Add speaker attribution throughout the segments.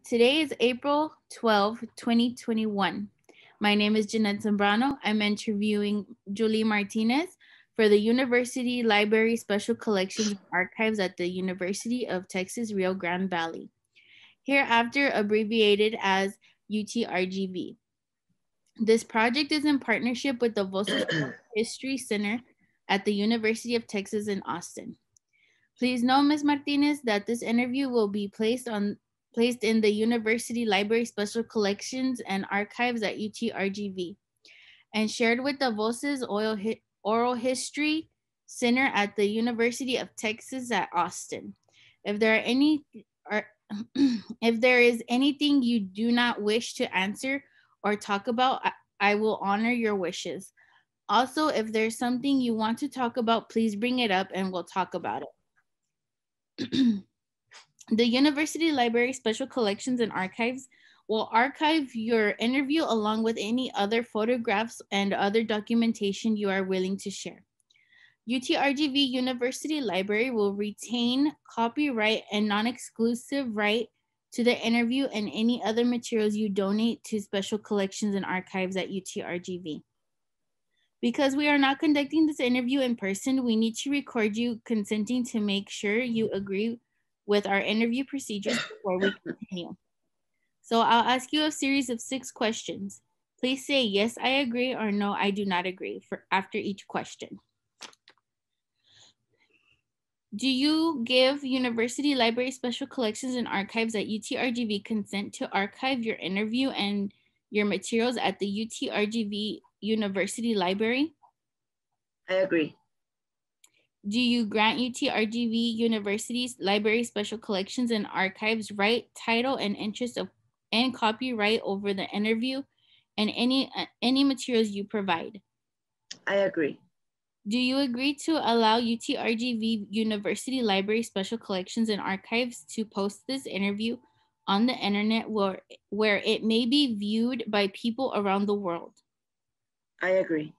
Speaker 1: Today is April 12, 2021. My name is Jeanette Zambrano. I'm interviewing Julie Martinez for the University Library Special Collections and Archives at the University of Texas Rio Grande Valley, hereafter abbreviated as UTRGV. This project is in partnership with the Voces History Center at the University of Texas in Austin. Please know, Ms. Martinez, that this interview will be placed on placed in the University Library Special Collections and Archives at UTRGV and shared with the Voces Oral History Center at the University of Texas at Austin. If there are any or if there is anything you do not wish to answer or talk about, I, I will honor your wishes. Also, if there's something you want to talk about, please bring it up and we'll talk about it. The University Library Special Collections and Archives will archive your interview along with any other photographs and other documentation you are willing to share. UTRGV University Library will retain copyright and non-exclusive right to the interview and any other materials you donate to Special Collections and Archives at UTRGV. Because we are not conducting this interview in person, we need to record you consenting to make sure you agree with our interview procedures before we continue. So I'll ask you a series of six questions. Please say yes, I agree or no, I do not agree for after each question. Do you give University Library Special Collections and Archives at UTRGV consent to archive your interview and your materials at the UTRGV University Library?
Speaker 2: I agree.
Speaker 1: Do you grant UTRGV University's Library Special Collections and Archives right, title, and interest of and copyright over the interview and any uh, any materials you provide?
Speaker 2: I agree.
Speaker 1: Do you agree to allow UTRGV University Library Special Collections and Archives to post this interview on the internet where, where it may be viewed by people around the world?
Speaker 2: I agree.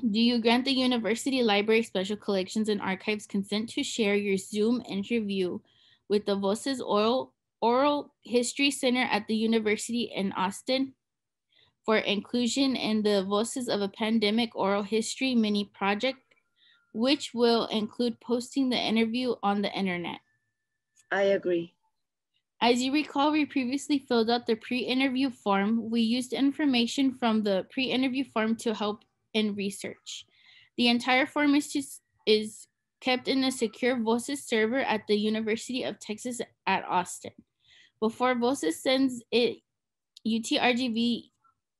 Speaker 1: Do you grant the University Library Special Collections and Archives consent to share your Zoom interview with the Voces Oral, Oral History Center at the University in Austin for inclusion in the Voces of a Pandemic Oral History mini project, which will include posting the interview on the internet?
Speaker 2: I agree.
Speaker 1: As you recall, we previously filled out the pre-interview form. We used information from the pre-interview form to help in research. The entire form is, is kept in a secure Voces server at the University of Texas at Austin. Before Voces sends it UTRGV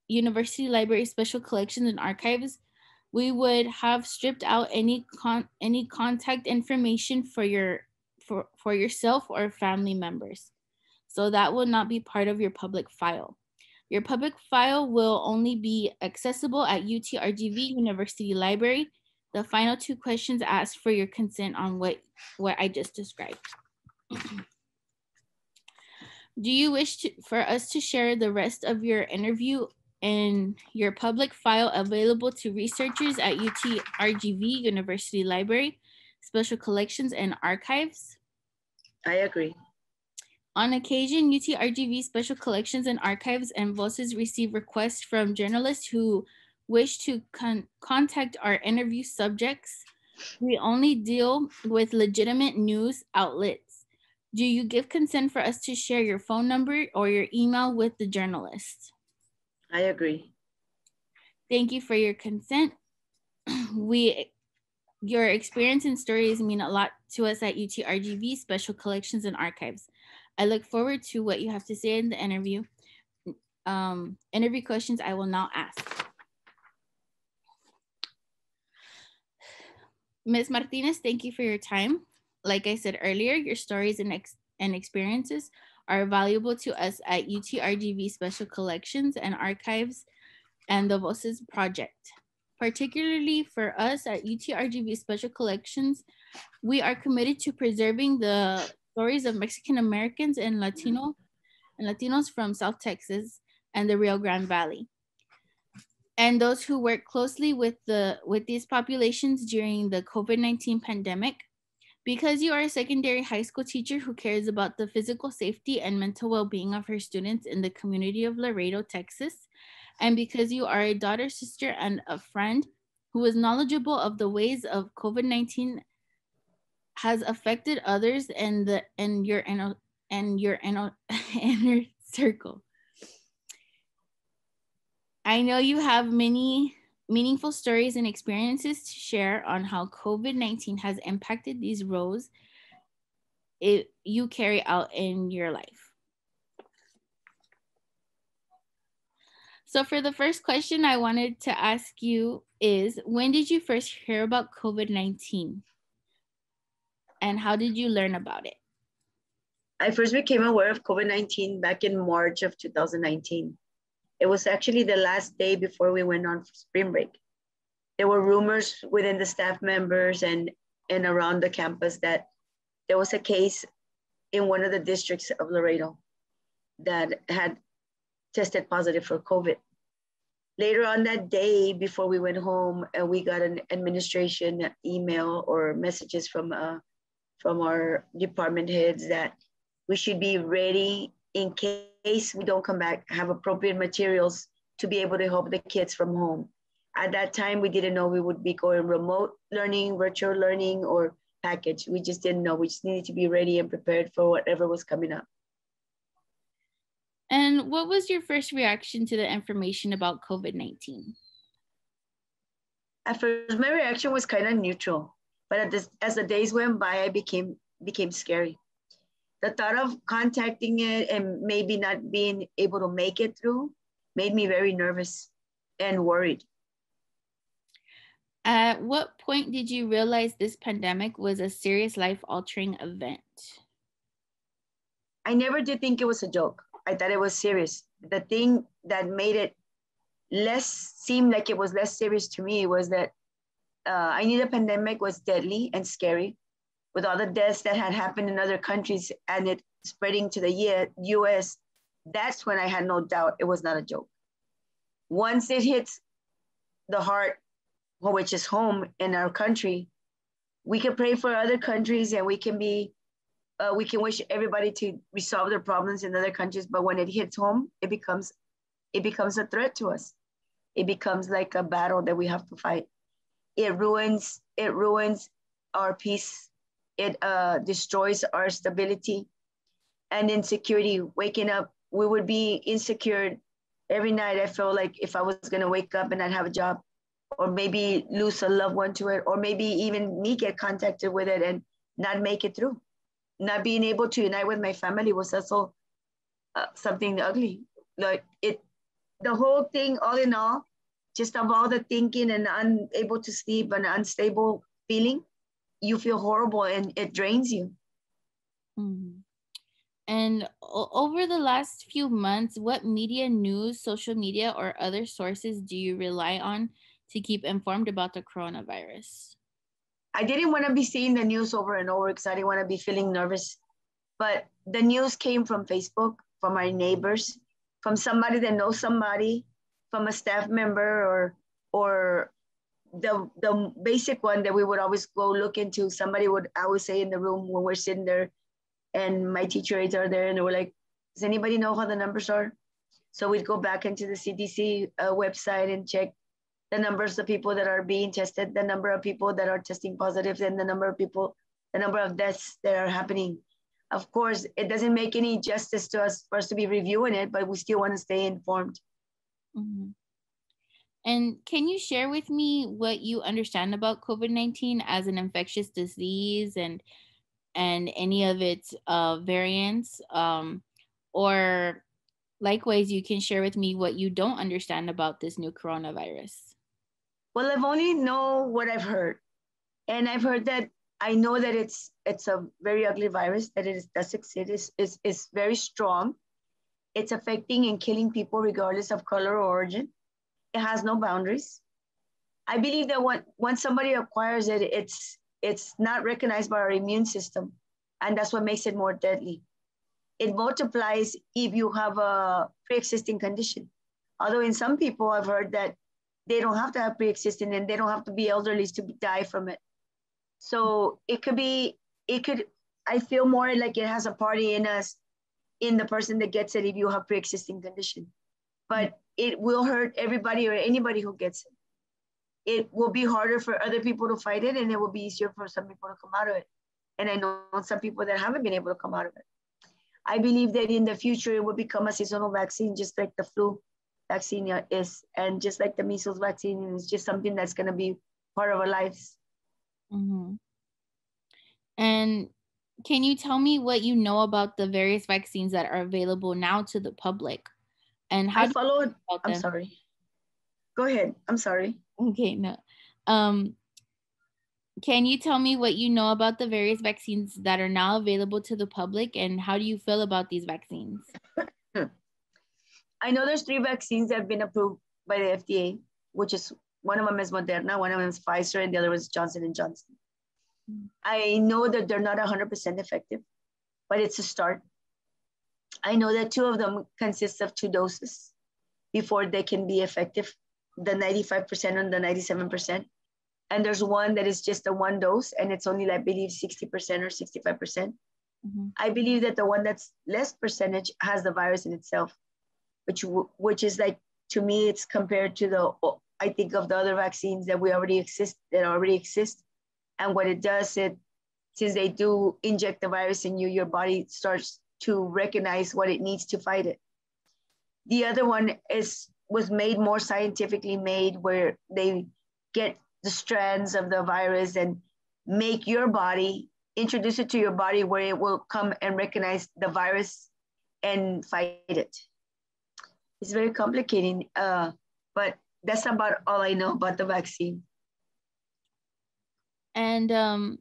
Speaker 1: University Library Special Collections and Archives, we would have stripped out any con any contact information for your for, for yourself or family members. So that will not be part of your public file. Your public file will only be accessible at UTRGV University Library. The final two questions ask for your consent on what, what I just described. Do you wish to, for us to share the rest of your interview and your public file available to researchers at UTRGV University Library, Special Collections and Archives?
Speaker 2: I agree.
Speaker 1: On occasion, UTRGV Special Collections and Archives and Voces receive requests from journalists who wish to con contact our interview subjects. We only deal with legitimate news outlets. Do you give consent for us to share your phone number or your email with the journalist?
Speaker 2: I agree.
Speaker 1: Thank you for your consent. We, your experience and stories mean a lot to us at UTRGV Special Collections and Archives. I look forward to what you have to say in the interview. Um, interview questions I will now ask. Ms. Martinez, thank you for your time. Like I said earlier, your stories and, ex and experiences are valuable to us at UTRGV Special Collections and Archives and the Voces Project. Particularly for us at UTRGV Special Collections, we are committed to preserving the stories of Mexican Americans and Latino and Latinos from South Texas and the Rio Grande Valley. And those who work closely with the with these populations during the COVID-19 pandemic. Because you are a secondary high school teacher who cares about the physical safety and mental well being of her students in the community of Laredo, Texas, and because you are a daughter, sister, and a friend who is knowledgeable of the ways of COVID 19 has affected others and the and your and your inner circle. I know you have many meaningful stories and experiences to share on how COVID 19 has impacted these roles it, you carry out in your life. So, for the first question I wanted to ask you is When did you first hear about COVID 19? And how did you learn about it?
Speaker 2: I first became aware of COVID 19 back in March of 2019. It was actually the last day before we went on spring break. There were rumors within the staff members and, and around the campus that there was a case in one of the districts of Laredo that had tested positive for COVID. Later on that day, before we went home, uh, we got an administration email or messages from uh, from our department heads that we should be ready in case we don't come back, have appropriate materials to be able to help the kids from home. At that time, we didn't know we would be going remote learning, virtual learning, or package. We just didn't know. We just needed to be ready and prepared for whatever was coming up.
Speaker 1: And what was your first reaction to the information about COVID 19?
Speaker 2: At first, my reaction was kind of neutral, but this, as the days went by, I became became scary the thought of contacting it and maybe not being able to make it through made me very nervous and worried.
Speaker 1: At what point did you realize this pandemic was a serious life altering event?
Speaker 2: I never did think it was a joke. I thought it was serious. The thing that made it less seem like it was less serious to me was that uh, I knew the pandemic was deadly and scary, with all the deaths that had happened in other countries and it spreading to the US, that's when I had no doubt it was not a joke. Once it hits the heart, which is home in our country, we can pray for other countries and we can be, uh, we can wish everybody to resolve their problems in other countries. But when it hits home, it becomes, it becomes a threat to us. It becomes like a battle that we have to fight. It ruins, it ruins our peace it uh, destroys our stability and insecurity. Waking up, we would be insecure every night. I felt like if I was gonna wake up and not have a job, or maybe lose a loved one to it, or maybe even me get contacted with it and not make it through. Not being able to unite with my family was also uh, something ugly. Like it, the whole thing, all in all, just of all the thinking and unable to sleep and unstable feeling, you feel horrible and it drains you.
Speaker 1: Mm-hmm. And over the last few months, what media, news, social media, or other sources do you rely on to keep informed about the coronavirus?
Speaker 2: I didn't want to be seeing the news over and over because I didn't want to be feeling nervous. But the news came from Facebook, from our neighbors, from somebody that knows somebody, from a staff member or or the the basic one that we would always go look into. Somebody would always say in the room when we're sitting there, and my teacher aides are there, and they were like, "Does anybody know how the numbers are?" So we'd go back into the CDC uh, website and check the numbers of people that are being tested, the number of people that are testing positive, and the number of people, the number of deaths that are happening. Of course, it doesn't make any justice to us for us to be reviewing it, but we still want to stay informed.
Speaker 1: Mm-hmm. And can you share with me what you understand about COVID 19 as an infectious disease and and any of its uh, variants? Um, or likewise, you can share with me what you don't understand about this new coronavirus.
Speaker 2: Well, I've only know what I've heard. And I've heard that I know that it's it's a very ugly virus, that it is, does exist, is, is, is very strong. It's affecting and killing people regardless of color or origin it has no boundaries. I believe that when, when somebody acquires it, it's, it's not recognized by our immune system. And that's what makes it more deadly. It multiplies if you have a pre-existing condition. Although in some people I've heard that they don't have to have pre-existing and they don't have to be elderly to die from it. So it could be it could, I feel more like it has a party in us, in the person that gets it if you have pre-existing condition. But it will hurt everybody or anybody who gets it. It will be harder for other people to fight it and it will be easier for some people to come out of it. And I know some people that haven't been able to come out of it. I believe that in the future it will become a seasonal vaccine, just like the flu vaccine is, and just like the measles vaccine is just something that's going to be part of our lives.
Speaker 1: Mm-hmm. And can you tell me what you know about the various vaccines that are available now to the public? And how
Speaker 2: I followed. I'm sorry. Go ahead. I'm sorry.
Speaker 1: Okay, no. Um, can you tell me what you know about the various vaccines that are now available to the public and how do you feel about these vaccines?
Speaker 2: I know there's three vaccines that have been approved by the FDA, which is one of them is Moderna, one of them is Pfizer, and the other one is Johnson and Johnson. I know that they're not 100% effective, but it's a start. I know that two of them consist of two doses before they can be effective, the 95% and the 97%. And there's one that is just a one dose and it's only, I believe, 60% or 65%. percent mm hmm I believe that the one that's less percentage has the virus in itself, which, which is like, to me, it's compared to the, I think of the other vaccines that we already exist, that already exist. And what it does, it, since they do inject the virus in you, your body starts to recognize what it needs to fight it. The other one is was made more scientifically made where they get the strands of the virus and make your body introduce it to your body where it will come and recognize the virus and fight it. It's very complicated, uh, but that's about all I know about the vaccine.
Speaker 1: And um,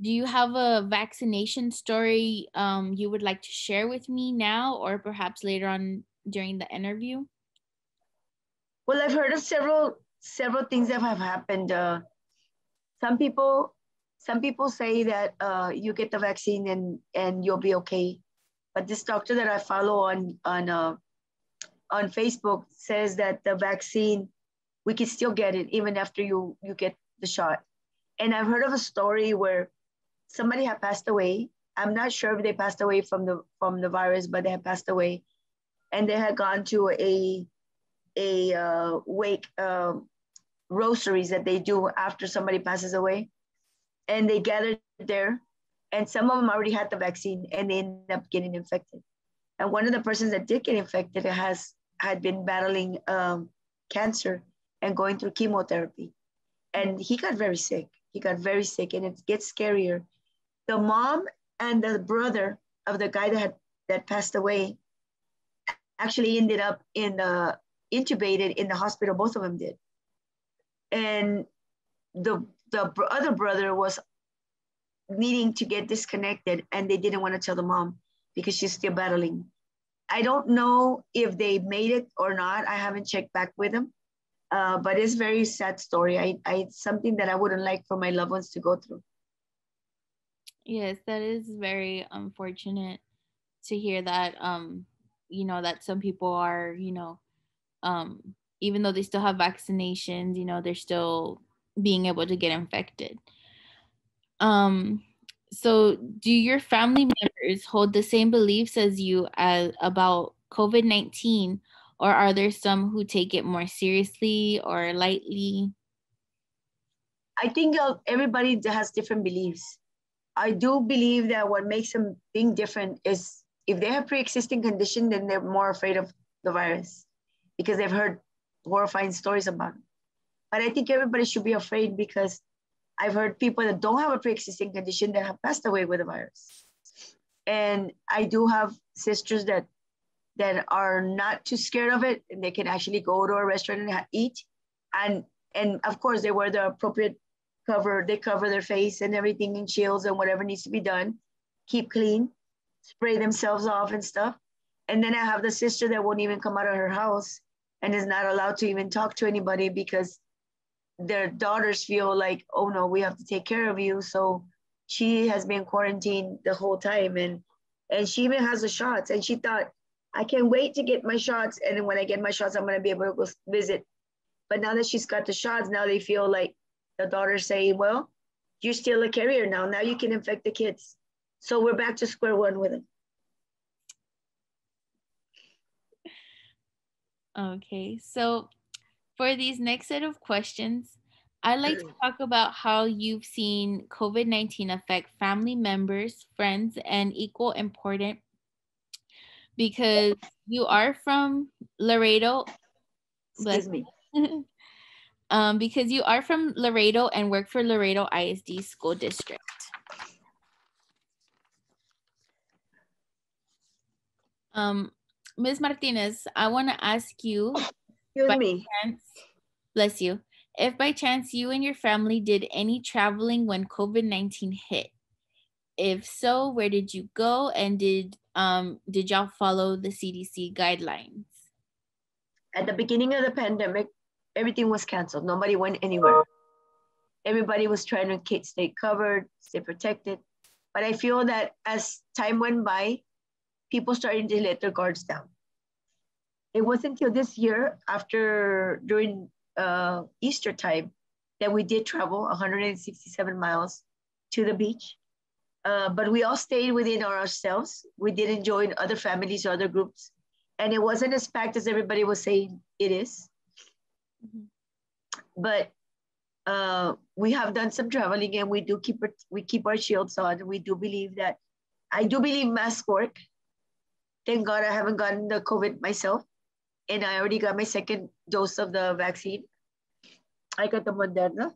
Speaker 1: do you have a vaccination story um, you would like to share with me now or perhaps later on during the interview?
Speaker 2: Well, I've heard of several several things that have happened. Uh, some people some people say that uh, you get the vaccine and and you'll be okay, but this doctor that I follow on on uh, on Facebook says that the vaccine we can still get it even after you you get the shot. And I've heard of a story where somebody had passed away. I'm not sure if they passed away from the from the virus, but they had passed away, and they had gone to a a uh, wake uh, rosaries that they do after somebody passes away, and they gathered there, and some of them already had the vaccine, and they ended up getting infected. And one of the persons that did get infected has had been battling um, cancer and going through chemotherapy, and he got very sick. He got very sick, and it gets scarier the mom and the brother of the guy that had, that passed away actually ended up in the intubated in the hospital. Both of them did, and the the other brother was needing to get disconnected, and they didn't want to tell the mom because she's still battling. I don't know if they made it or not. I haven't checked back with them, uh, but it's very sad story. I, I something that I wouldn't like for my loved ones to go through.
Speaker 1: Yes, that is very unfortunate to hear that um you know that some people are, you know, um even though they still have vaccinations, you know, they're still being able to get infected. Um so do your family members hold the same beliefs as you as about COVID-19 or are there some who take it more seriously or lightly?
Speaker 2: I think everybody has different beliefs. I do believe that what makes them being different is if they have pre-existing condition, then they're more afraid of the virus because they've heard horrifying stories about it. But I think everybody should be afraid because I've heard people that don't have a pre-existing condition that have passed away with the virus. And I do have sisters that that are not too scared of it and they can actually go to a restaurant and eat. And and of course they wear the appropriate cover, they cover their face and everything in shields and whatever needs to be done, keep clean, spray themselves off and stuff. And then I have the sister that won't even come out of her house and is not allowed to even talk to anybody because their daughters feel like, oh no, we have to take care of you. So she has been quarantined the whole time and and she even has the shots and she thought, I can't wait to get my shots. And then when I get my shots, I'm gonna be able to go visit. But now that she's got the shots, now they feel like the daughter saying, well, you're still a carrier now. Now you can infect the kids. So we're back to square one with them.
Speaker 1: Okay, so for these next set of questions, I'd like to talk about how you've seen COVID 19 affect family members, friends, and equal important because you are from Laredo.
Speaker 2: Excuse me.
Speaker 1: um, because you are from Laredo and work for Laredo ISD School District. Um, Ms. Martinez, I want to ask you.
Speaker 2: Excuse me.
Speaker 1: Chance, bless you. If by chance you and your family did any traveling when COVID 19 hit, if so, where did you go and did um did y'all follow the CDC guidelines?
Speaker 2: At the beginning of the pandemic, everything was canceled. Nobody went anywhere. Everybody was trying to stay covered, stay protected. But I feel that as time went by, people started to let their guards down. It wasn't until this year, after during uh, Easter time, that we did travel 167 miles to the beach. Uh, but we all stayed within ourselves. We didn't join other families or other groups. And it wasn't as packed as everybody was saying it is. Mm-hmm. But uh, we have done some traveling and we do keep we keep our shields on. We do believe that I do believe mask work. Thank God I haven't gotten the COVID myself, and I already got my second dose of the vaccine. I got the Moderna,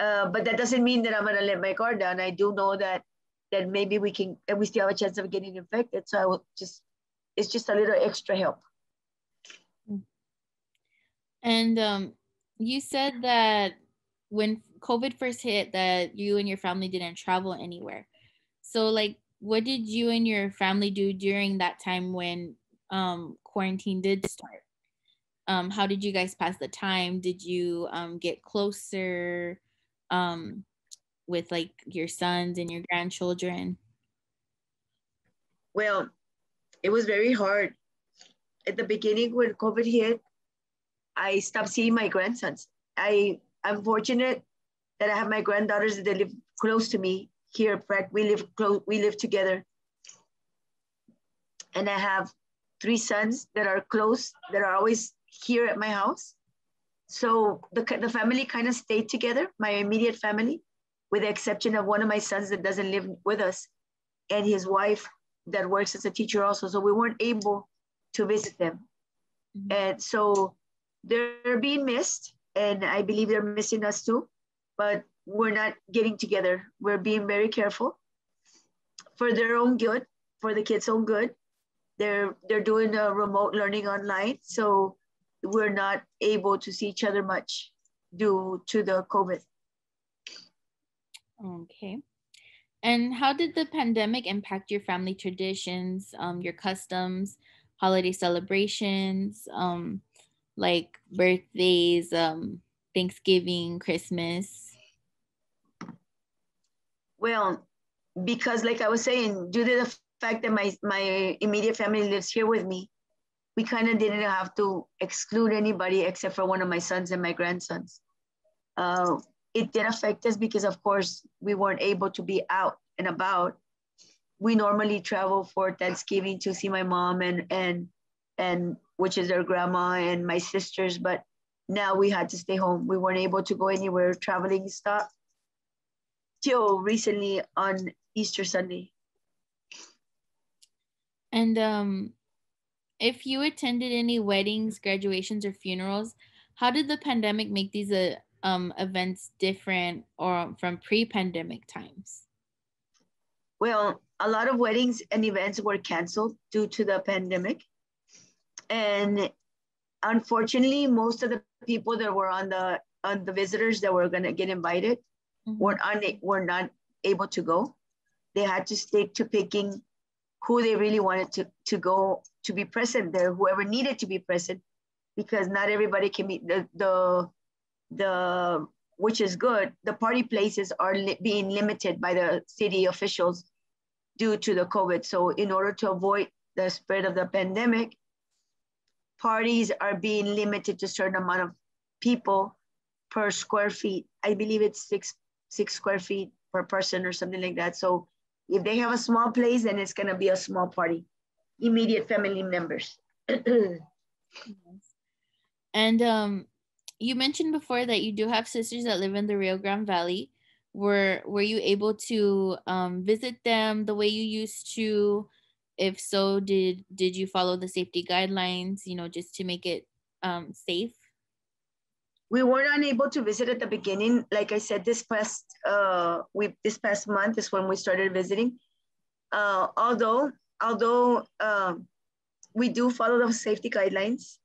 Speaker 2: uh, but that doesn't mean that I'm gonna let my guard down. I do know that that maybe we can and we still have a chance of getting infected. So I will just it's just a little extra help.
Speaker 1: And um, you said that when COVID first hit, that you and your family didn't travel anywhere. So, like, what did you and your family do during that time when um, quarantine did start? Um, how did you guys pass the time? Did you um, get closer um, with like your sons and your grandchildren?
Speaker 2: Well, it was very hard. At the beginning, when COVID hit, I stopped seeing my grandsons. I I'm fortunate that I have my granddaughters that live close to me here. Pratt, we live close. We live together, and I have three sons that are close that are always here at my house. So the the family kind of stayed together. My immediate family, with the exception of one of my sons that doesn't live with us, and his wife that works as a teacher also. So we weren't able to visit them, mm-hmm. and so they're being missed and I believe they're missing us too, but we're not getting together. We're being very careful for their own good, for the kids' own good. They're they're doing a remote learning online, so we're not able to see each other much due to the COVID.
Speaker 1: Okay. And how did the pandemic impact your family traditions, um, your customs, holiday celebrations? Um, like birthdays, um, Thanksgiving, Christmas?
Speaker 2: Well, because like I was saying, due to the fact that my, my immediate family lives here with me, we kind of didn't have to exclude anybody except for one of my sons and my grandsons. Uh, it did affect us because, of course, we weren't able to be out and about. We normally travel for Thanksgiving to see my mom and and and which is their grandma and my sisters. But now we had to stay home. We weren't able to go anywhere. Traveling stopped till recently on Easter Sunday.
Speaker 1: And um, if you attended any weddings, graduations, or funerals, how did the pandemic make these uh, um, events different or from pre-pandemic times?
Speaker 2: Well, a lot of weddings and events were canceled due to the pandemic. And unfortunately, most of the people that were on the on the visitors that were gonna get invited mm-hmm. were un- were not able to go. They had to stick to picking who they really wanted to, to go to be present there, whoever needed to be present, because not everybody can be the the the which is good. The party places are li- being limited by the city officials due to the COVID. So in order to avoid the spread of the pandemic, parties are being limited to certain amount of people per square feet. I believe it's six six square feet per person or something like that. So if they have a small place, then it's gonna be a small party, immediate family members.
Speaker 1: and um, you mentioned before that you do have sisters that live in the Rio Grande Valley. Were were you able to um, visit them the way you used to? If so, did did you follow the safety guidelines? You know, just to make it um, safe
Speaker 2: we were unable to visit at the beginning. Like I said, this past uh, we this past month is when we started visiting. Uh, although although uh, we do follow the safety guidelines,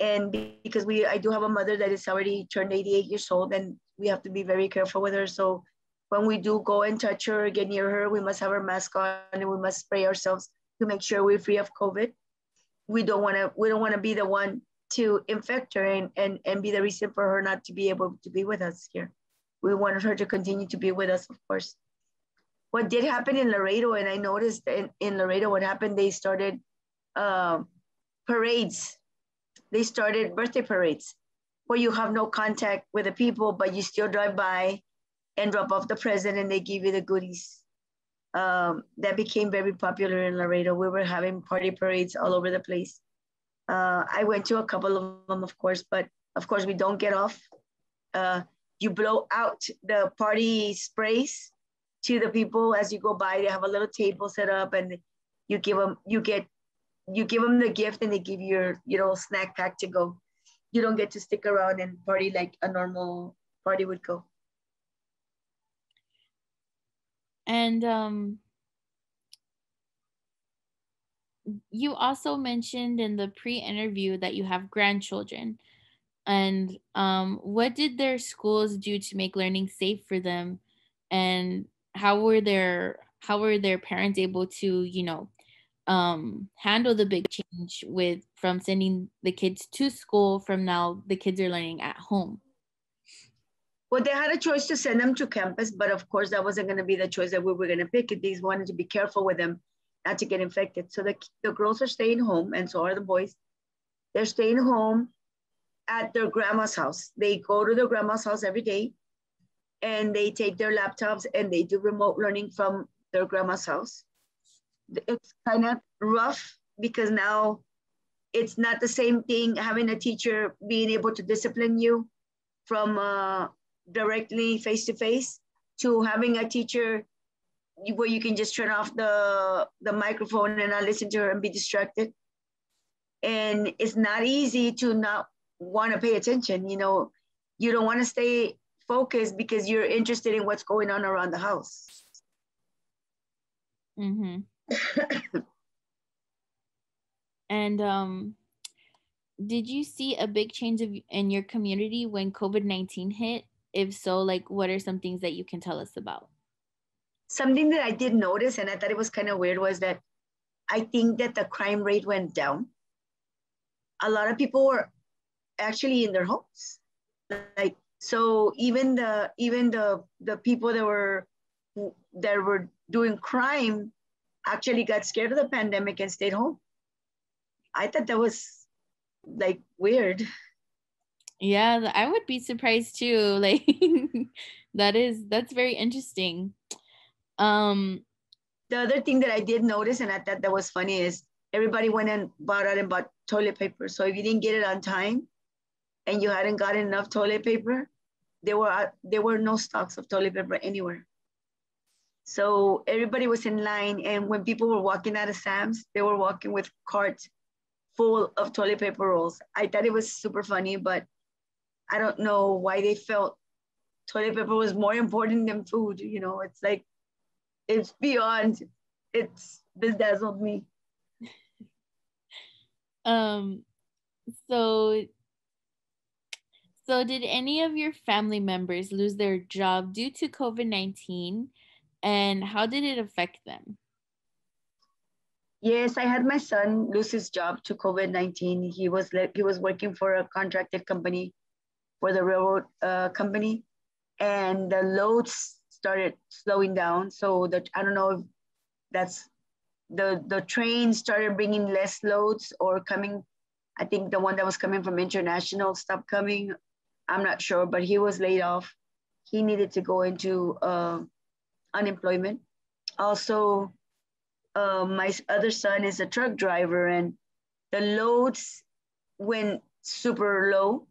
Speaker 2: and because we I do have a mother that is already turned 88 years old, and we have to be very careful with her. So when we do go and touch her get near her, we must have our mask on and we must spray ourselves to make sure we're free of COVID. We don't want to we don't want to be the one to infect her and, and, and be the reason for her not to be able to be with us here. We wanted her to continue to be with us, of course. What did happen in Laredo, and I noticed in, in Laredo, what happened, they started uh, parades. They started birthday parades where you have no contact with the people, but you still drive by and drop off the present and they give you the goodies. Um, that became very popular in Laredo. We were having party parades all over the place. Uh, I went to a couple of them, of course, but of course we don't get off. Uh, you blow out the party sprays to the people as you go by. They have a little table set up, and you give them, you get, you give them the gift, and they give you your, you know, snack pack to go. You don't get to stick around and party like a normal party would go.
Speaker 1: And um, you also mentioned in the pre-interview that you have grandchildren and um, what did their schools do to make learning safe for them and how were their how were their parents able to you know um, handle the big change with from sending the kids to school from now the kids are learning at home
Speaker 2: well they had a choice to send them to campus but of course that wasn't going to be the choice that we were going to pick these wanted to be careful with them not to get infected. So the, the girls are staying home, and so are the boys. They're staying home at their grandma's house. They go to their grandma's house every day, and they take their laptops and they do remote learning from their grandma's house. It's kind of rough because now it's not the same thing having a teacher being able to discipline you from uh, directly face to face to having a teacher where you can just turn off the the microphone and not listen to her and be distracted. And it's not easy to not want to pay attention. You know, you don't want to stay focused because you're interested in what's going on around the house.
Speaker 1: Mm-hmm. and um, did you see a big change of, in your community when COVID 19 hit? If so, like what are some things that you can tell us about?
Speaker 2: something that I did notice, and I thought it was kind of weird, was that I think that the crime rate went down. A lot of people were actually in their homes, like so. Even the even the the people that were that were doing crime actually got scared of the pandemic and stayed home. I thought that was like weird.
Speaker 1: Yeah, I would be surprised too. Like that is that's very interesting. Um,
Speaker 2: the other thing that I did notice, and I thought that was funny, is everybody went and bought out and bought toilet paper. So if you didn't get it on time, and you hadn't gotten enough toilet paper, there were there were no stocks of toilet paper anywhere. So everybody was in line, and when people were walking out of Sam's, they were walking with carts full of toilet paper rolls. I thought it was super funny, but I don't know why they felt toilet paper was more important than food. You know, it's like it's beyond it's bedazzled me
Speaker 1: um so so did any of your family members lose their job due to covid-19 and how did it affect them
Speaker 2: yes i had my son lose his job to covid-19 he was he was working for a contracted company for the railroad uh, company and the loads started slowing down. So that I don't know if that's the the train started bringing less loads or coming. I think the one that was coming from international stopped coming. I'm not sure, but he was laid off. he needed to go into uh, unemployment. Also, uh, my other son is a truck driver, and the loads went super low,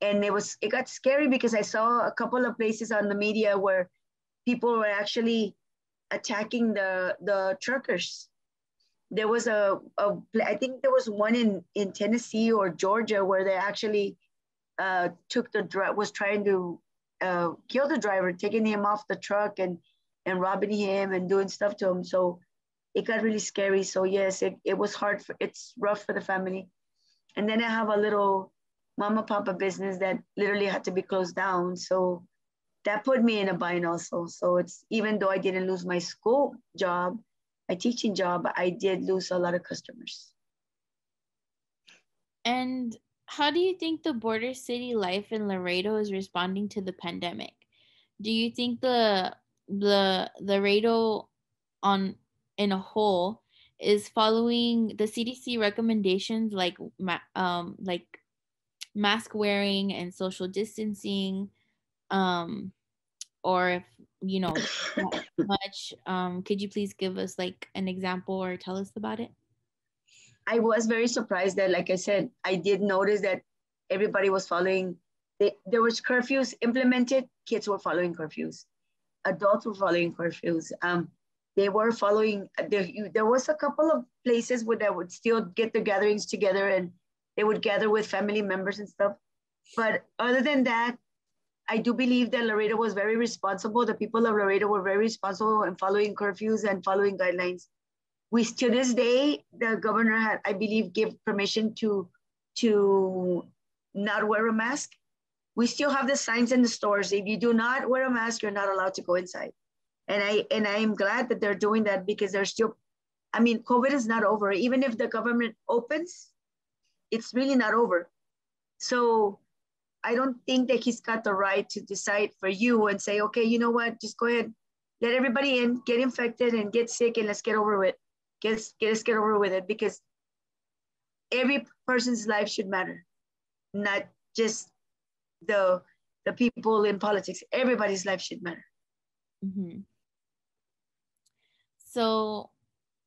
Speaker 2: and it was it got scary because I saw a couple of places on the media where people were actually attacking the the truckers. There was a, a I think there was one in in Tennessee or Georgia where they actually uh, took the was trying to uh, kill the driver, taking him off the truck and and robbing him and doing stuff to him. So it got really scary. So yes, it, it was hard for it's rough for the family. And then I have a little mama papa business that literally had to be closed down. So that put me in a bind also. So it's even though I didn't lose my school job, my teaching job, I did lose a lot of customers.
Speaker 1: And how do you think the border city life in Laredo is responding to the pandemic? Do you think the the the Laredo on in a whole is following the CDC recommendations like um like mask wearing and social distancing um or if you know much um could you please give us like an example or tell us about it
Speaker 2: I was very surprised that, like I said, I did notice that everybody was following. They, there was curfews implemented. Kids were following curfews. Adults were following curfews. Um, they were following. There, there was a couple of places where they would still get the gatherings together and they would gather with family members and stuff. But other than that, I do believe that Laredo was very responsible. The people of Laredo were very responsible in following curfews and following guidelines we to this day the governor had i believe give permission to to not wear a mask we still have the signs in the stores. If you do not wear a mask you're not allowed to go inside. And i and i'm glad that they're doing that because they're still i mean covid is not over. Even if the government opens it's really not over. So i don't think that he's got the right to decide for you and say okay you know what? Just go ahead. Let everybody in get infected and get sick and let's get over with get, get, get over with it because every person's life should matter, not just the, the people in politics. Everybody's life should matter.
Speaker 1: Mm-hmm. So,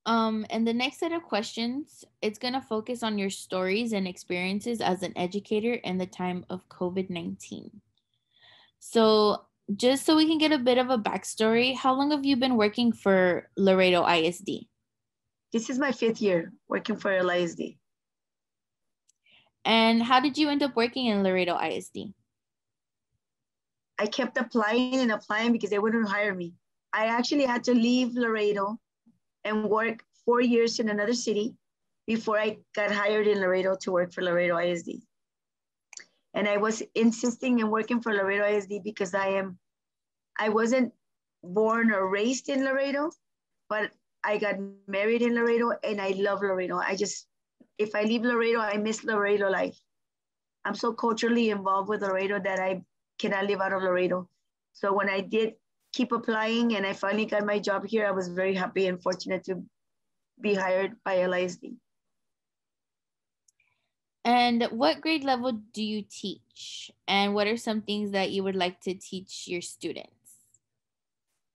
Speaker 1: um, and the next set of questions, it's going to focus on your stories and experiences as an educator in the time of COVID 19. So, just so we can get a bit of a backstory, how long have you been working for Laredo ISD?
Speaker 2: This is my fifth year working for LISD.
Speaker 1: And how did you end up working in Laredo ISD?
Speaker 2: I kept applying and applying because they wouldn't hire me. I actually had to leave Laredo and work four years in another city before I got hired in Laredo to work for Laredo ISD. And I was insisting in working for Laredo ISD because I am, I wasn't born or raised in Laredo, but I got married in Laredo and I love Laredo. I just, if I leave Laredo, I miss Laredo life. I'm so culturally involved with Laredo that I cannot live out of Laredo. So when I did keep applying and I finally got my job here, I was very happy and fortunate to be hired by LISD.
Speaker 1: And what grade level do you teach? And what are some things that you would like to teach your students?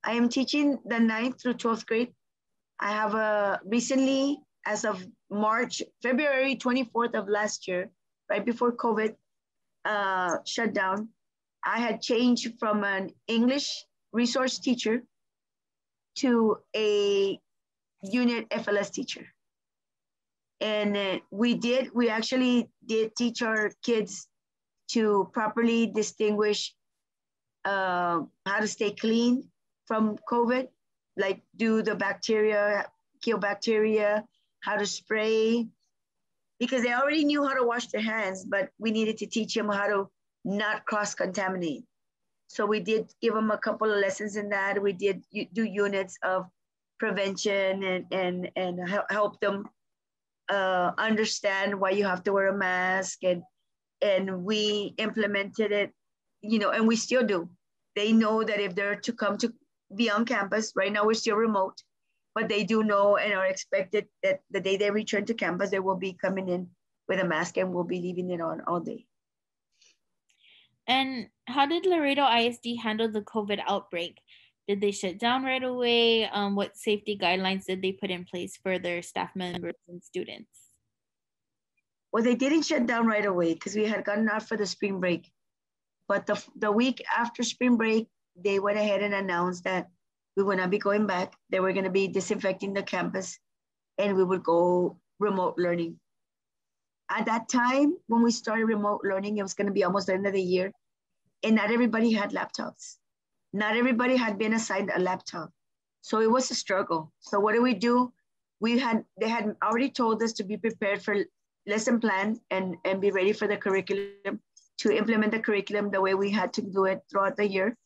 Speaker 2: I am teaching the 9th through 12th grade I have a recently, as of March, February 24th of last year, right before COVID uh, shut down, I had changed from an English resource teacher to a unit FLS teacher. And uh, we did, we actually did teach our kids to properly distinguish uh, how to stay clean from COVID like do the bacteria, kill bacteria, how to spray, because they already knew how to wash their hands, but we needed to teach them how to not cross contaminate. So we did give them a couple of lessons in that. We did do units of prevention and, and, and help them uh, understand why you have to wear a mask. And, and we implemented it, you know, and we still do. They know that if they're to come to be on campus. Right now, we're still remote, but they do know and are expected that the day they return to campus, they will be coming in with a mask and will be leaving it on all day.
Speaker 1: And how did Laredo ISD handle the COVID outbreak? Did they shut down right away? Um, what safety guidelines did they put in place for their staff members and students?
Speaker 2: Well, they didn't shut down right away because we had gotten out for the spring break. But the, the week after spring break, they went ahead and announced that we would not be going back. They were going to be disinfecting the campus and we would go remote learning. At that time, when we started remote learning, it was going to be almost the end of the year. And not everybody had laptops. Not everybody had been assigned a laptop. So it was a struggle. So what do we do? We had, they had already told us to be prepared for lesson plans and, and be ready for the curriculum to implement the curriculum the way we had to do it throughout the year,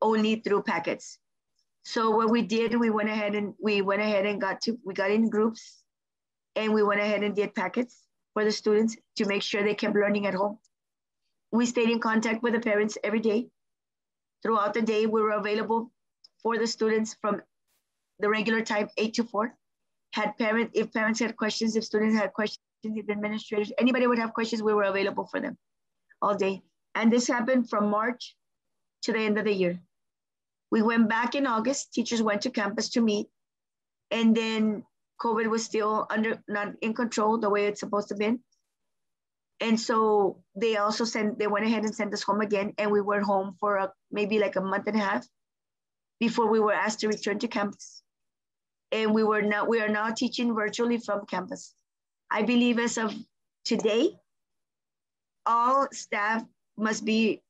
Speaker 2: only through packets. So what we did, we went ahead and we went ahead and got to, we got in groups and we went ahead and did packets for the students to make sure they kept learning at home. We stayed in contact with the parents every day. Throughout the day, we were available for the students from the regular time, eight to four. Had parent, if parents had questions, if students had questions, if administrators, anybody would have questions, we were available for them all day. And this happened from March to the end of the year. We went back in August, teachers went to campus to meet, and then COVID was still under not in control the way it's supposed to be. And so they also sent, they went ahead and sent us home again, and we were home for a, maybe like a month and a half before we were asked to return to campus. And we were now, we are now teaching virtually from campus. I believe as of today, all staff must be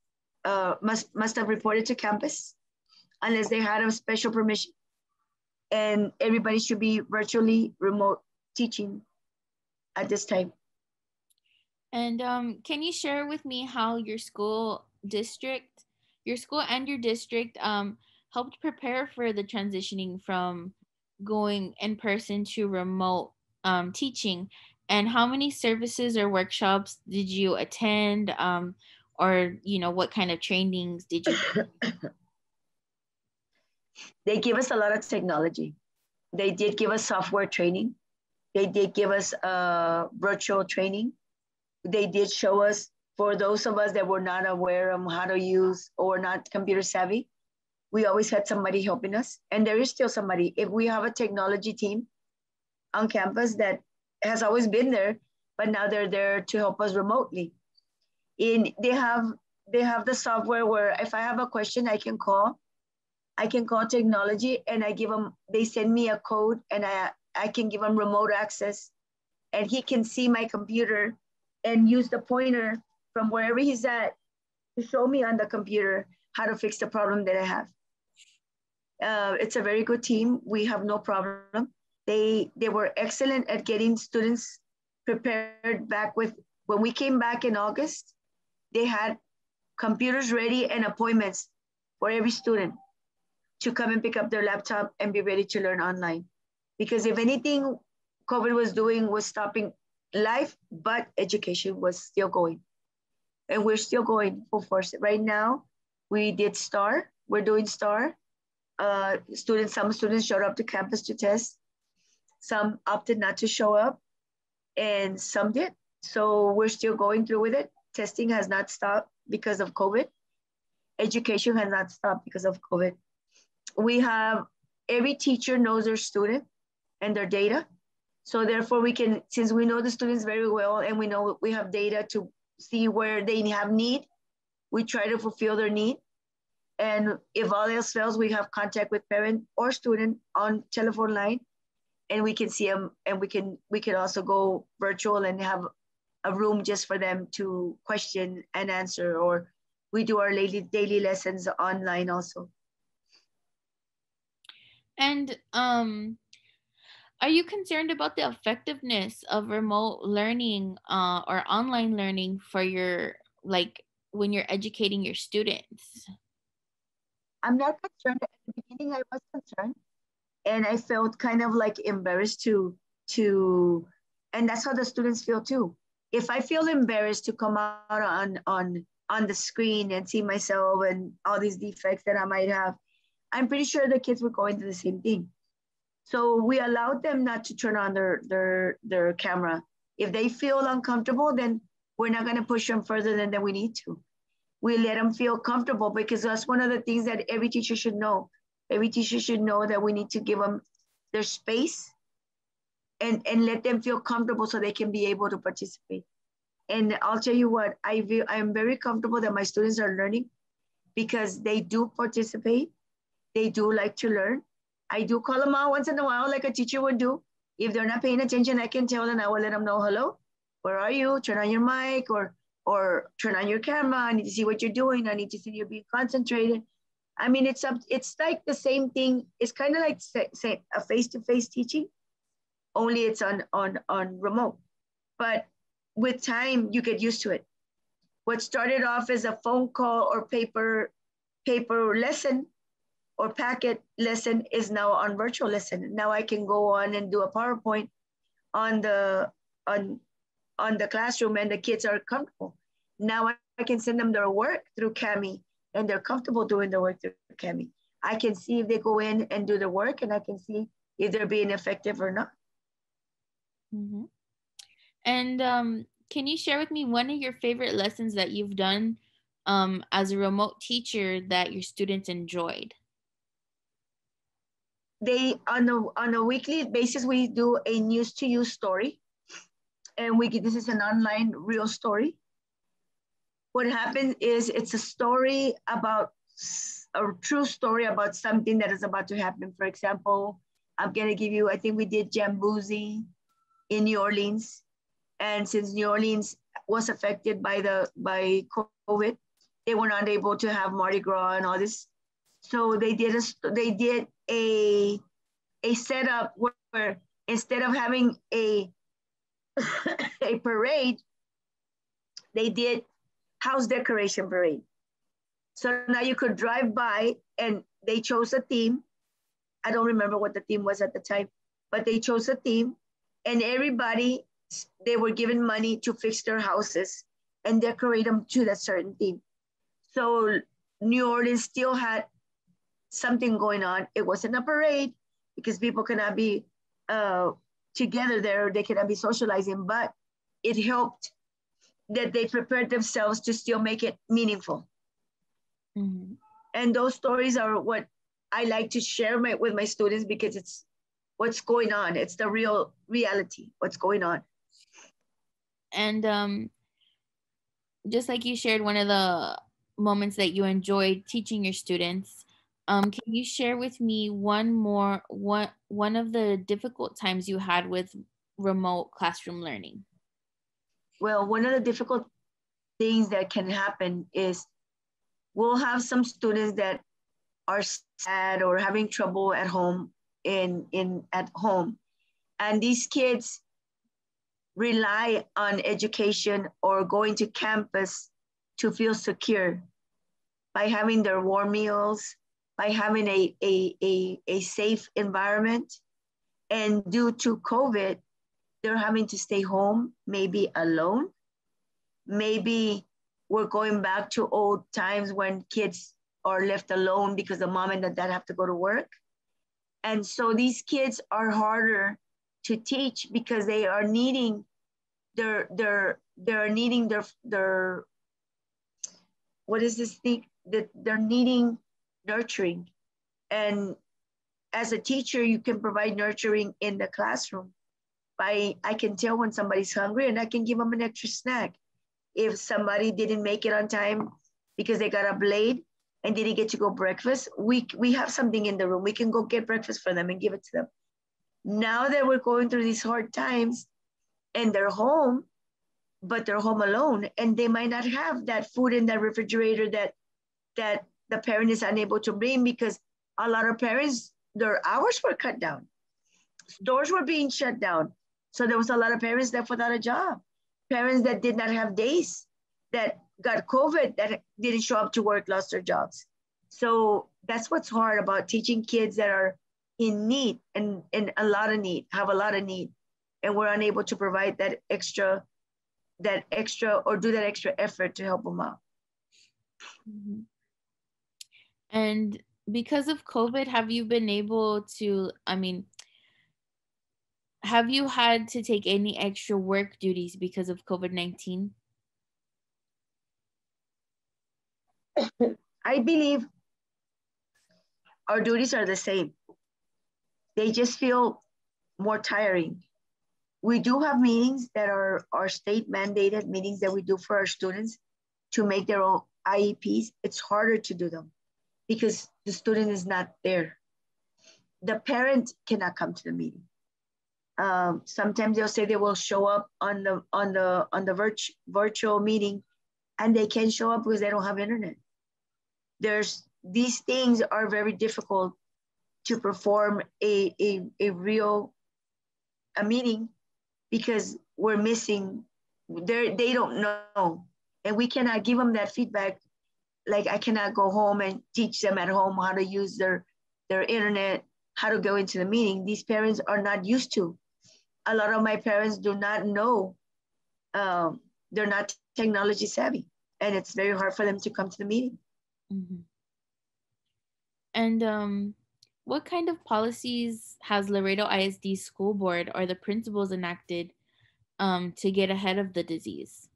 Speaker 2: uh, must must have reported to campus unless they had a special permission. And everybody should be virtually remote teaching at this time.
Speaker 1: And um, can you share with me how your school district, your school and your district um, helped prepare for the transitioning from going in person to remote um, teaching? And how many services or workshops did you attend? Um, or, you know, what kind of trainings did you
Speaker 2: They give us a lot of technology. They did give us software training. They did give us uh, virtual training. They did show us, for those of us that were not aware of how to use or not computer savvy, we always had somebody helping us. And there is still somebody. If we have a technology team on campus that has always been there, but now they're there to help us remotely. In they have they have the software where if I have a question, I can call I can call technology and I give them, they send me a code and I, I can give them remote access and he can see my computer and use the pointer from wherever he's at to show me on the computer how to fix the problem that I have. Uh, it's a very good team. We have no problem. They, they were excellent at getting students prepared back with, when we came back in August, they had computers ready and appointments for every student to come and pick up their laptop and be ready to learn online. Because if anything COVID was doing was stopping life, but education was still going. And we're still going full force. Right now, we did STAR, we're doing STAR. Uh, students, some students showed up to campus to test. Some opted not to show up and some did. So we're still going through with it. Testing has not stopped because of COVID. Education has not stopped because of COVID we have every teacher knows their student and their data. So therefore we can, since we know the students very well and we know we have data to see where they have need, we try to fulfill their need. And if all else fails, we have contact with parent or student on telephone line and we can see them and we can, we can also go virtual and have a room just for them to question and answer or we do our daily, daily lessons online also.
Speaker 1: And um, are you concerned about the effectiveness of remote learning uh, or online learning for your like when you're educating your students?
Speaker 2: I'm not concerned. At the beginning, I was concerned, and I felt kind of like embarrassed to to, and that's how the students feel too. If I feel embarrassed to come out on on on the screen and see myself and all these defects that I might have, I'm pretty sure the kids were going through the same thing. So we allowed them not to turn on their their their camera. If they feel uncomfortable, then we're not going to push them further than, than we need to. we let them feel comfortable because that's one of the things that every teacher should know. Every teacher should know that we need to give them their space and, and let them feel comfortable so they can be able to participate. And I'll tell you what, I feel I'm very comfortable that my students are learning because they do participate. They do like to learn. I do call them out once in a while, like a teacher would do. If they're not paying attention, I can tell them, I will let them know, hello, where are you? Turn on your mic or or turn on your camera. I need to see what you're doing. I need to see you being concentrated. I mean, it's up, it's like the same thing. It's kind of like say a face-to-face teaching, only it's on on on remote. But with time, you get used to it. What started off as a phone call or paper paper lesson or packet lesson is now on virtual lesson. Now I can go on and do a PowerPoint on the on on the classroom and the kids are comfortable. Now I can send them their work through Kami and they're comfortable doing the work through Kami. I can see if they go in and do the work and I can see if they're being effective or not.
Speaker 1: Mm-hmm. And um, can you share with me one of your favorite lessons that you've done um, as a remote teacher that your students enjoyed?
Speaker 2: They on a on a weekly basis we do a news to you story and we this is an online real story. What happened is it's a story about a true story about something that is about to happen. For example, I'm gonna give you, I think we did Jamboozy in New Orleans. And since New Orleans was affected by the by COVID, they were not able to have Mardi Gras and all this. So they did a they did a a setup where instead of having a a parade, they did house decoration parade. So now you could drive by and they chose a theme. I don't remember what the theme was at the time, but they chose a theme and everybody, they were given money to fix their houses and decorate them to that certain theme. So New Orleans still had something going on. It wasn't a parade because people cannot be uh, together there, they cannot be socializing, but it helped that they prepared themselves to still make it meaningful. Mm-hmm. And those stories are what I like to share my, with my students because it's what's going on. It's the real reality, what's going on.
Speaker 1: And um, just like you shared one of the moments that you enjoyed teaching your students, um, can you share with me one more one one of the difficult times you had with remote classroom learning?
Speaker 2: Well, one of the difficult things that can happen is we'll have some students that are sad or having trouble at home in in at home and these kids rely on education or going to campus to feel secure by having their warm meals by having a, a, a, a safe environment. And due to COVID, they're having to stay home, maybe alone. Maybe we're going back to old times when kids are left alone because the mom and the dad have to go to work. And so these kids are harder to teach because they are needing they're they're they're needing their their what is this thing that they're needing nurturing. And as a teacher, you can provide nurturing in the classroom. By I can tell when somebody's hungry and I can give them an extra snack. If somebody didn't make it on time because they got up late and didn't get to go breakfast, we, we have something in the room. We can go get breakfast for them and give it to them. Now that we're going through these hard times and they're home, but they're home alone and they might not have that food in that refrigerator that that the parent is unable to bring because a lot of parents, their hours were cut down. Stores were being shut down. So there was a lot of parents left without a job. Parents that did not have days that got COVID that didn't show up to work, lost their jobs. So that's what's hard about teaching kids that are in need and in a lot of need, have a lot of need. And we're unable to provide that extra, that extra or do that extra effort to help them out.
Speaker 1: Mm-hmm. And because of COVID, have you been able to, I mean, have you had to take any extra work duties because of COVID 19?
Speaker 2: I believe our duties are the same. They just feel more tiring. We do have meetings that are our state mandated meetings that we do for our students to make their own IEPs. It's harder to do them because the student is not there. The parent cannot come to the meeting. Um, sometimes they'll say they will show up on the on the on the virtu- virtual meeting, and they can't show up because they don't have internet. There's these things are very difficult to perform a, a, a real a meeting because we're missing they they don't know and we cannot give them that feedback like i cannot go home and teach them at home how to use their their internet how to go into the meeting these parents are not used to a lot of my parents do not know um, they're not technology savvy and it's very hard for them to come to the meeting
Speaker 1: mm-hmm. and um what kind of policies has Laredo ISD School Board or the principals enacted um, to get ahead of the disease?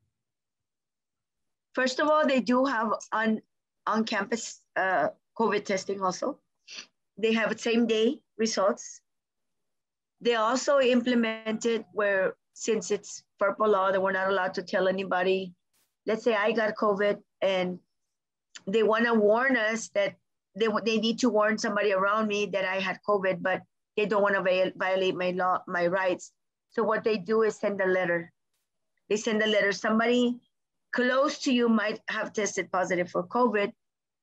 Speaker 2: First of all, they do have on on campus uh, COVID testing also. They have same day results. They also implemented where since it's purple law that we're not allowed to tell anybody. Let's say I got COVID and they want to warn us that they, they need to warn somebody around me that I had COVID, but they don't want to violate my law, my rights. So what they do is send a letter. They send a letter. Somebody close to you might have tested positive for COVID.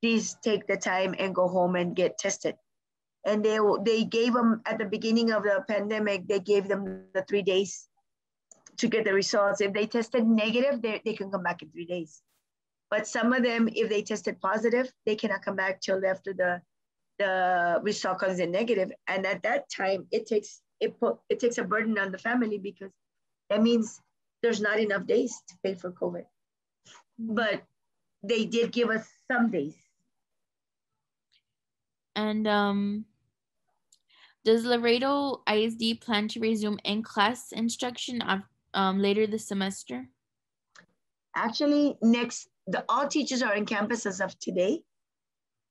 Speaker 2: Please take the time and go home and get tested. And they they gave them at the beginning of the pandemic. They gave them the three days to get the results. If they tested negative, they, they can come back in three days. But some of them, if they tested positive, they cannot come back till after the the result comes in negative. And at that time, it takes it put it takes a burden on the family because that means there's not enough days to pay for COVID. But they did give us some days.
Speaker 1: And um, does Laredo ISD plan to resume in-class instruction um, later this semester?
Speaker 2: Actually, next the all teachers are on campus as of today.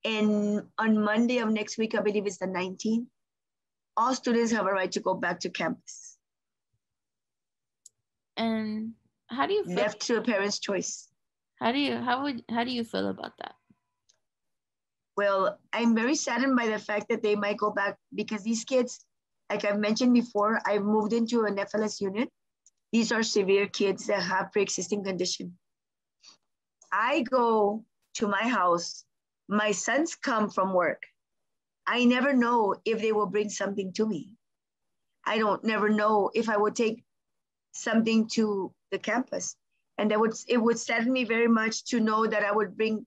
Speaker 2: And on Monday of next week, I believe it's the 19th, all students have a right to go back to campus.
Speaker 1: And how do you
Speaker 2: feel? Left to a parent's choice.
Speaker 1: How do you how would how do you feel about that?
Speaker 2: Well, I'm very saddened by the fact that they might go back because these kids, like I've mentioned before, I've moved into an FLS unit. These are severe kids that have pre-existing condition. I go to my house, my sons come from work. I never know if they will bring something to me. I don't never know if I would take something to the campus. And that would it would sadden me very much to know that I would bring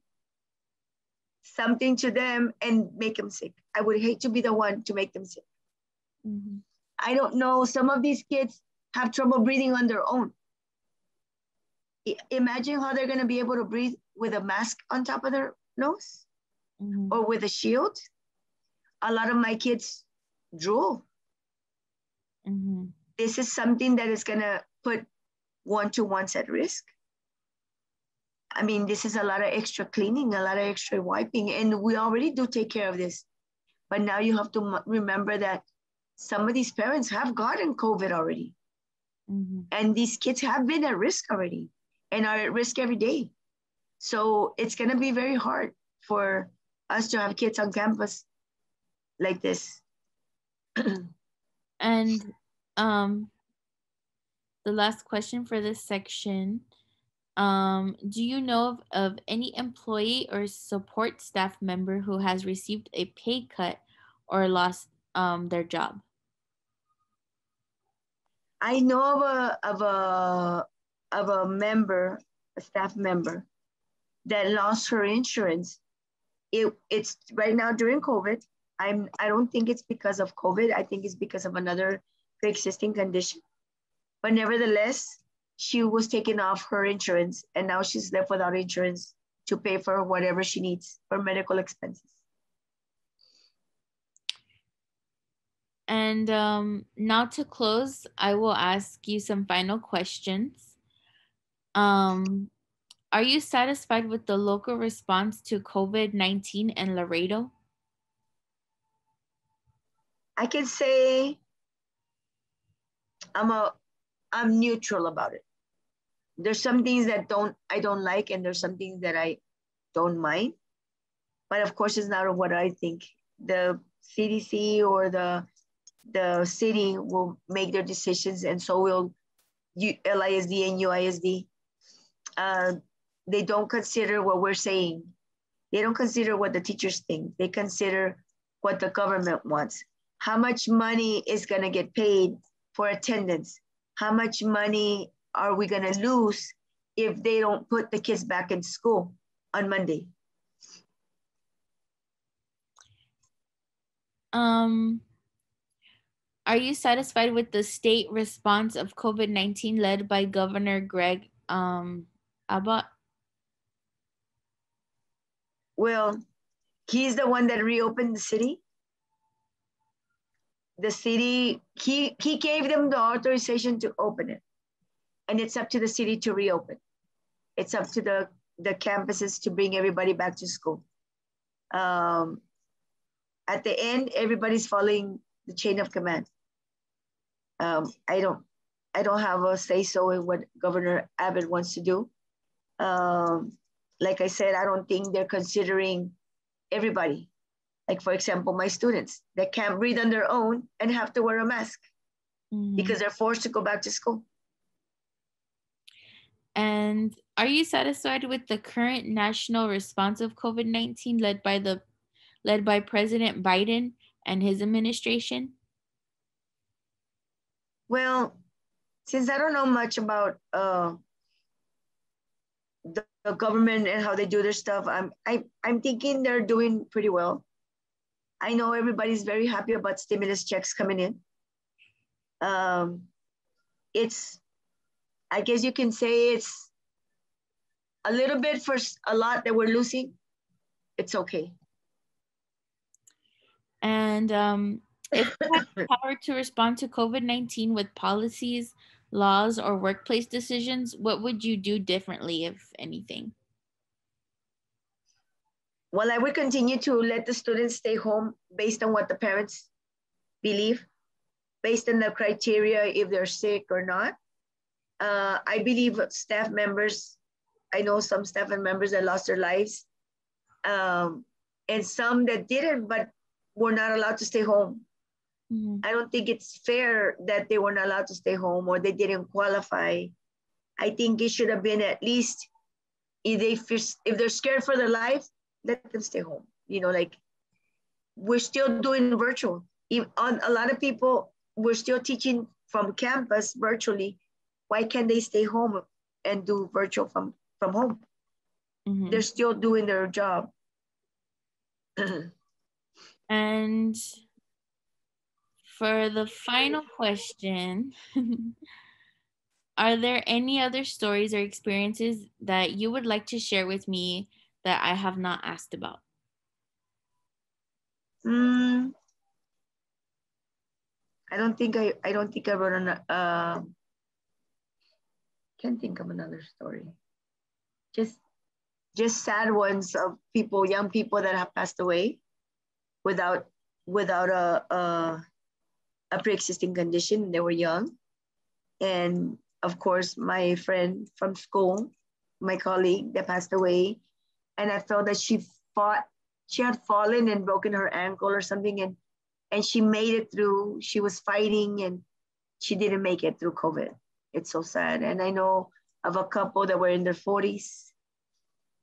Speaker 2: something to them and make them sick. I would hate to be the one to make them sick. Mm-hmm. I don't know. Some of these kids have trouble breathing on their own imagine how they're going to be able to breathe with a mask on top of their nose mm-hmm. or with a shield. A lot of my kids drool. Mm-hmm. This is something that is going to put one to ones at risk. I mean, this is a lot of extra cleaning, a lot of extra wiping, and we already do take care of this. But now you have to remember that some of these parents have gotten COVID already. Mm-hmm. And these kids have been at risk already and are at risk every day. So it's going to be very hard for us to have kids on campus like this.
Speaker 1: and um, the last question for this section um, do you know of, of any employee or support staff member who has received a pay cut or lost um, their job?
Speaker 2: I know of a, of a of a member, a staff member, that lost her insurance. It, it's right now during COVID. I'm I don't think it's because of COVID. I think it's because of another pre-existing condition. But nevertheless, she was taken off her insurance and now she's left without insurance to pay for whatever she needs for medical expenses.
Speaker 1: And um, now to close, I will ask you some final questions. Um, are you satisfied with the local response to COVID-19 in Laredo?
Speaker 2: I can say I'm a I'm neutral about it. There's some things that don't I don't like, and there's some things that I don't mind. But of course, it's not what I think. The CDC or the the city will make their decisions, and so will LISD and UISD. Uh, they don't consider what we're saying. They don't consider what the teachers think. They consider what the government wants. How much money is going to get paid for attendance? How much money are we going to lose if they don't put the kids back in school on Monday?
Speaker 1: Um, are you satisfied with the state response of COVID 19 led by Governor Greg um, Abbott?
Speaker 2: Well, he's the one that reopened the city. The city, he, he gave them the authorization to open it. And it's up to the city to reopen. It's up to the, the campuses to bring everybody back to school. Um, at the end, everybody's following the chain of command. Um, I don't, I don't have a say so in what Governor Abbott wants to do. Um, like I said, I don't think they're considering everybody. Like for example, my students they can't breathe on their own and have to wear a mask mm-hmm. because they're forced to go back to school.
Speaker 1: And are you satisfied with the current national response of COVID-19 led by the led by President Biden and his administration?
Speaker 2: Well, since I don't know much about uh, the, the, government and how they do their stuff, I'm I, I'm thinking they're doing pretty well. I know everybody's very happy about stimulus checks coming in. Um, it's, I guess you can say it's a little bit for a lot that we're losing. It's okay.
Speaker 1: And um, if you had the power to respond to COVID 19 with policies, laws, or workplace decisions, what would you do differently, if anything?
Speaker 2: Well, I would continue to let the students stay home based on what the parents believe, based on the criteria if they're sick or not. Uh, I believe staff members, I know some staff and members that lost their lives, um, and some that didn't, but were not allowed to stay home. Mm-hmm. I don't think it's fair that they were not allowed to stay home or they didn't qualify. I think it should have been at least if they if they're scared for their life, let them stay home. You know, like we're still doing virtual. If, on a lot of people, we're still teaching from campus virtually. Why can't they stay home and do virtual from from home? Mm-hmm. They're still doing their job.
Speaker 1: And for the final question, are there any other stories or experiences that you would like to share with me that I have not asked about?
Speaker 2: Mm, I don't think I, I don't think I wrote an, uh, can't think of another story. Just, just sad ones of people, young people that have passed away without without a, a, a pre-existing condition. They were young. And of course, my friend from school, my colleague that passed away, and I felt that she fought, she had fallen and broken her ankle or something, and and she made it through. She was fighting and she didn't make it through COVID. It's so sad. And I know of a couple that were in their 40s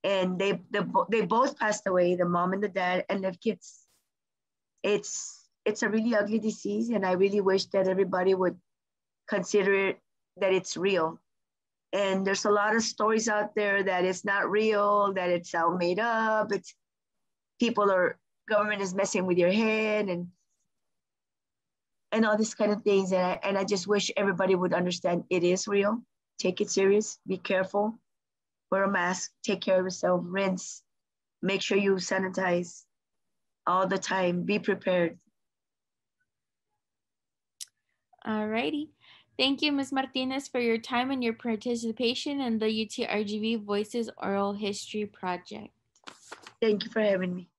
Speaker 2: and they, they, they both passed away, the mom and the dad, and left kids it's it's a really ugly disease and i really wish that everybody would consider it, that it's real and there's a lot of stories out there that it's not real that it's all made up. It's people are government is messing with your head and and all these kind of things. And I, and I just wish everybody would understand it is real. Take it serious. Be careful. Wear a mask. Take care of yourself. Rinse. Make sure you sanitize all the time. Be prepared.
Speaker 1: Alrighty. Thank you, Ms. Martinez, for your time and your participation in the UTRGV Voces Oral History Project.
Speaker 2: Thank you for having me.